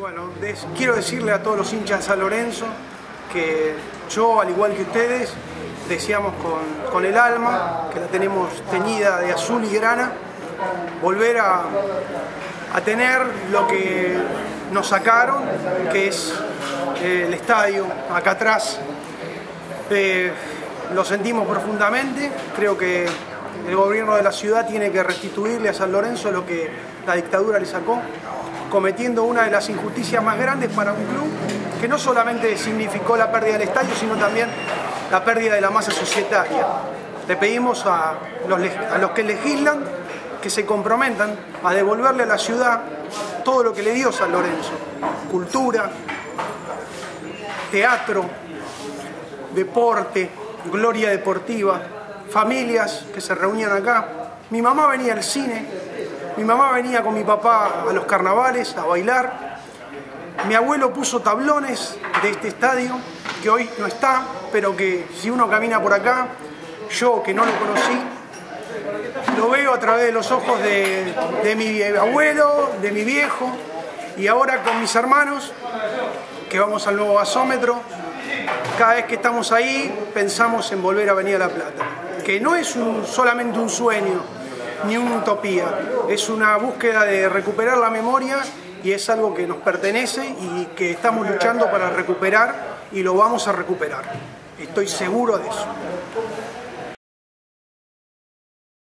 Bueno, quiero decirle a todos los hinchas de San Lorenzo que yo, al igual que ustedes, deseamos con, con el alma, que la tenemos teñida de azul y grana, volver a, a tener lo que nos sacaron, que es eh, el estadio acá atrás. Eh, lo sentimos profundamente, creo que el gobierno de la ciudad tiene que restituirle a San Lorenzo lo que la dictadura le sacó, cometiendo una de las injusticias más grandes para un club que no solamente significó la pérdida del estadio, sino también la pérdida de la masa societaria. Le pedimos a los, que legislan que se comprometan a devolverle a la ciudad todo lo que le dio San Lorenzo, cultura, teatro, deporte, gloria deportiva, familias que se reunían acá. Mi mamá venía al cine, mi mamá venía con mi papá a los carnavales a bailar. Mi abuelo puso tablones de este estadio, que hoy no está, pero que si uno camina por acá, yo que no lo conocí, lo veo a través de los ojos de, mi abuelo, de mi viejo, y ahora con mis hermanos, que vamos al nuevo gasómetro, cada vez que estamos ahí pensamos en volver a venir a La Plata, que no es solamente un sueño ni una utopía, es una búsqueda de recuperar la memoria y es algo que nos pertenece y que estamos luchando para recuperar y lo vamos a recuperar. Estoy seguro de eso.